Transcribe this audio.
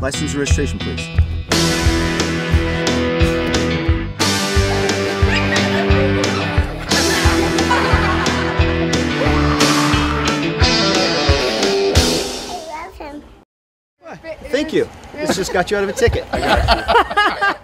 License and registration, please. Thank you. This just got you out of a ticket.